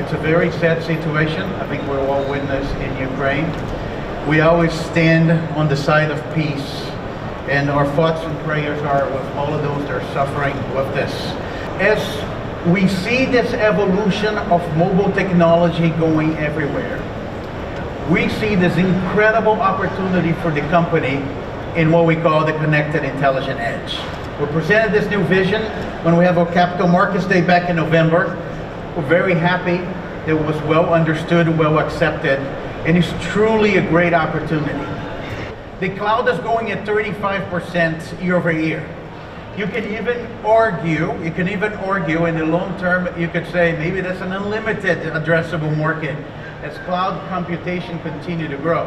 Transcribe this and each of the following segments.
It's a very sad situation. I think we're all witness in Ukraine. We always stand on the side of peace, and our thoughts and prayers are with all of those that are suffering with this. As we see this evolution of mobile technology going everywhere, we see this incredible opportunity for the company in what we call the connected intelligent edge. We presented this new vision when we have our Capital Markets Day back in November. We're very happy that it was well understood, well accepted, and it's truly a great opportunity. The cloud is going at 35% year over year. You can even argue, you can even argue in the long term, you could say maybe that's an unlimited addressable market as cloud computation continue to grow.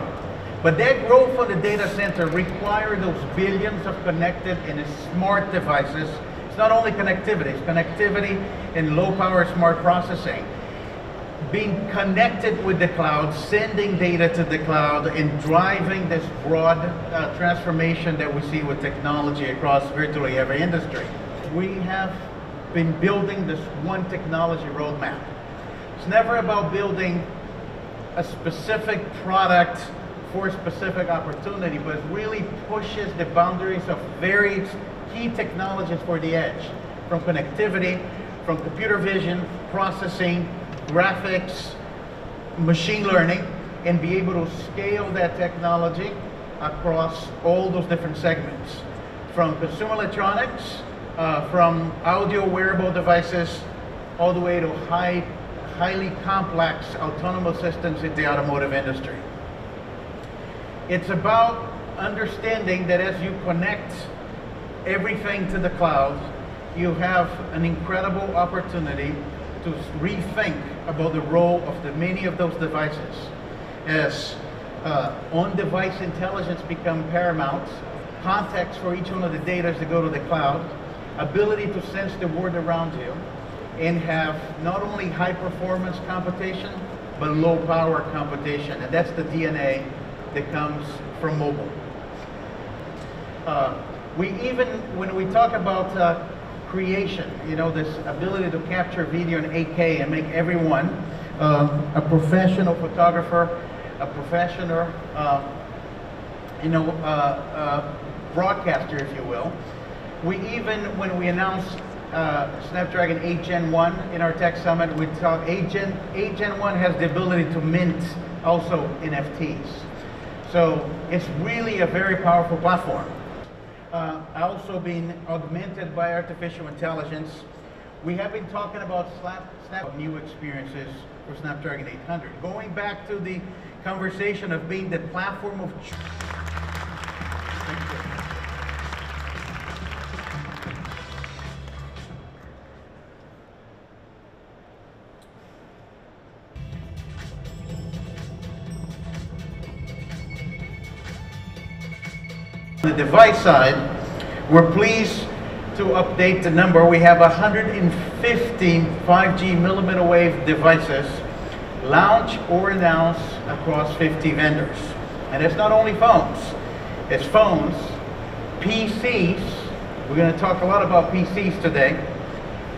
But that growth for the data center require those billions of connected and smart devices. It's not only connectivity, it's connectivity and low power smart processing. Being connected with the cloud, sending data to the cloud, and driving this broad uh, transformation that we see with technology across virtually every industry. We have been building this one technology roadmap. It's never about building a specific product for specific opportunity, but really pushes the boundaries of various key technologies for the edge, from connectivity, from computer vision, processing, graphics, machine learning, and be able to scale that technology across all those different segments, from consumer electronics, uh, from audio wearable devices, all the way to high highly complex autonomous systems in the automotive industry. It's about understanding that as you connect everything to the cloud, you have an incredible opportunity to rethink about the role of the many of those devices. As uh, on-device intelligence become paramount, context for each one of the data to go to the cloud, ability to sense the world around you, and have not only high performance computation, but low power computation. And that's the DNA that comes from mobile. Uh, we even, when we talk about uh, creation, you know, this ability to capture video in 8K and make everyone uh, a professional photographer, a professional, uh, you know, uh, uh, broadcaster, if you will. We even, when we announced Snapdragon 8 Gen 1 in our tech summit. We talk 8 Gen, 8 Gen 1 has the ability to mint also NFTs. So it's really a very powerful platform. Uh, also being augmented by artificial intelligence. We have been talking about Snap, Snap new experiences for Snapdragon 800. Going back to the conversation of being the platform of On the device side, we're pleased to update the number. We have 150 5G millimeter wave devices launched or announced across 50 vendors. And it's not only phones, it's phones, PCs, we're going to talk a lot about PCs today,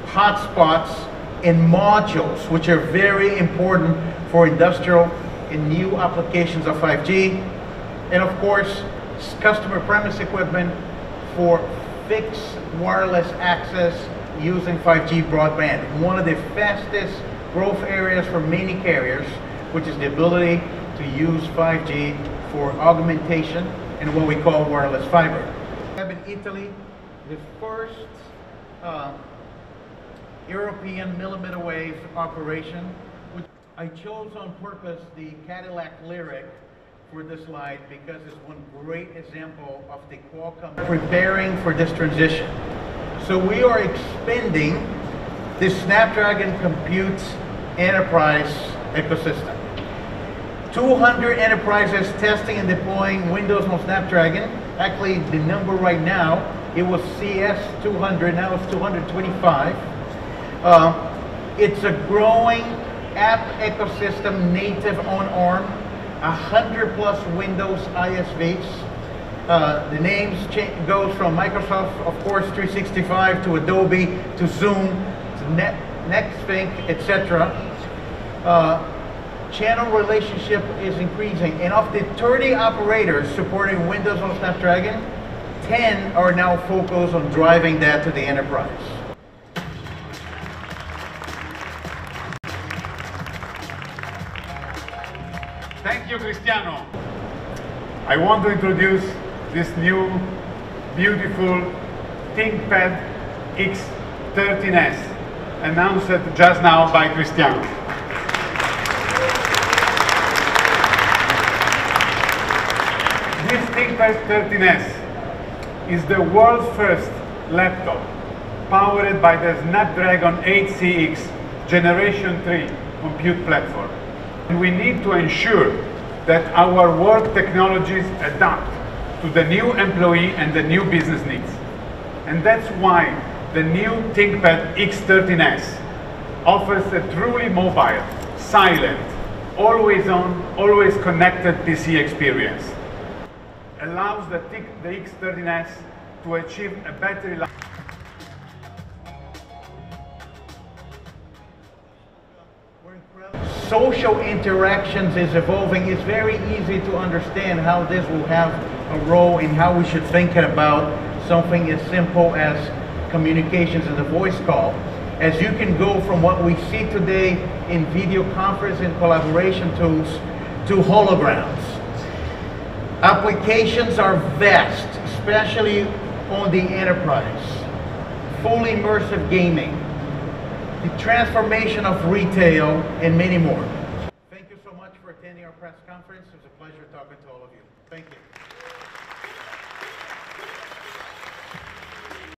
hotspots, and modules, which are very important for industrial and new applications of 5G. And of course, customer premise equipment for fixed wireless access using 5G broadband. One of the fastest growth areas for many carriers, which is the ability to use 5G for augmentation and what we call wireless fiber. We have in Italy the first uh, European millimeter wave operation. I chose on purpose the Cadillac Lyriq for this slide because it's one great example of the Qualcomm preparing for this transition. So we are expanding the Snapdragon Compute Enterprise ecosystem. 200 enterprises testing and deploying Windows on Snapdragon. Actually, the number right now, it was CS 200, now it's 225. Uh, it's a growing app ecosystem native on ARM 100 plus Windows ISVs, Uh, the names goes from Microsoft, of course, 365 to Adobe to Zoom to Net, Nexthink, etc. Uh, channel relationship is increasing, and of the 30 operators supporting Windows on Snapdragon, 10 are now focused on driving that to the enterprise. Thank you, Cristiano. I want to introduce this new beautiful ThinkPad X13S announced just now by Cristiano. This ThinkPad 13S is the world's first laptop powered by the Snapdragon 8CX Generation 3 compute platform. And we need to ensure that our work technologies adapt to the new employee and the new business needs. And that's why the new ThinkPad X13S offers a truly mobile, silent, always on, always connected PC experience. Allows the, the X13S to achieve a battery life. Social interactions is evolving, it's very easy to understand how this will have a role in how we should think about something as simple as communications and the voice call. As you can go from what we see today in video conference and collaboration tools to holograms. Applications are vast, especially on the enterprise. Full immersive gaming, the transformation of retail, and many more. Thank you so much for attending our press conference. It was a pleasure talking to all of you. Thank you.